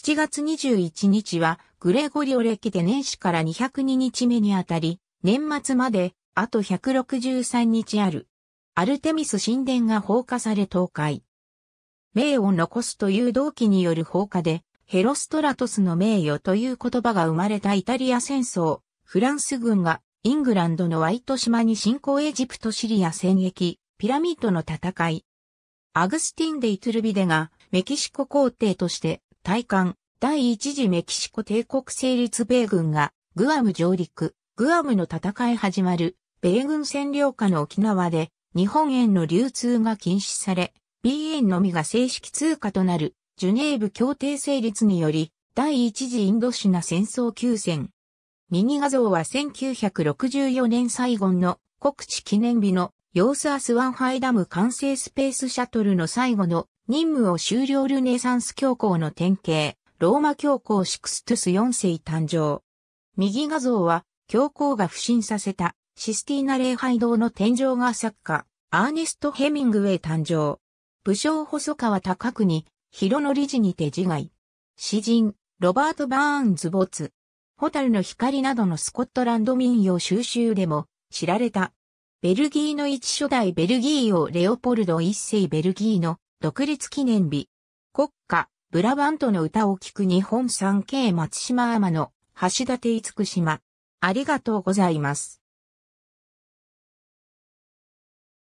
7月21日はグレゴリオ歴で年始から202日目にあたり、年末まであと163日ある。アルテミス神殿が放火され倒壊。名を残すという動機による放火で、ヘロストラトスの名誉という言葉が生まれたイタリア戦争、フランス軍がイングランドのワイト島に侵攻エジプトシリア戦役、ピラミッドの戦い。アグスティン・デ・イトゥルビデがメキシコ皇帝として戴冠第一次メキシコ帝国成立米軍がグアム上陸、グアムの戦い始まる米軍占領下の沖縄で日本円の流通が禁止され、B 円のみが正式通貨となるジュネーブ協定成立により第一次インドシナ戦争休戦。右画像は1964年最後の国恥記念日の様子アスワンハイダム完成スペースシャトルの最後の任務を終了ルネサンス教皇の典型、ローマ教皇シクストゥス4世誕生。右画像は教皇が普請させたシスティーナ礼拝堂の天井画作家、アーネスト・ヘミングウェイ誕生。武将細川高国、広徳寺にて自害。詩人、ロバート・バーンズ没。ホタルの光などのスコットランド民謡収集でも知られた。ベルギーの一初代ベルギー王レオポルド一世ベルギーの独立記念日。国歌、ブラバントの歌を聴く日本三景松島天の橋立厳島。ありがとうございます。